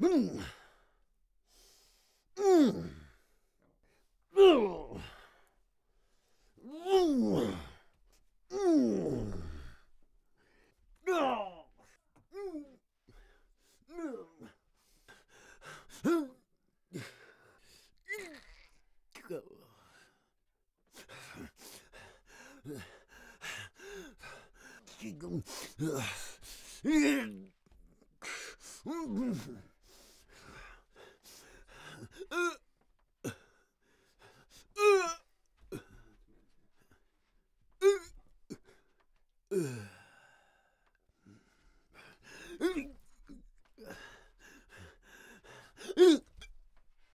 Mm. Mm. Mm. Mm. Mm. Ah. 呃。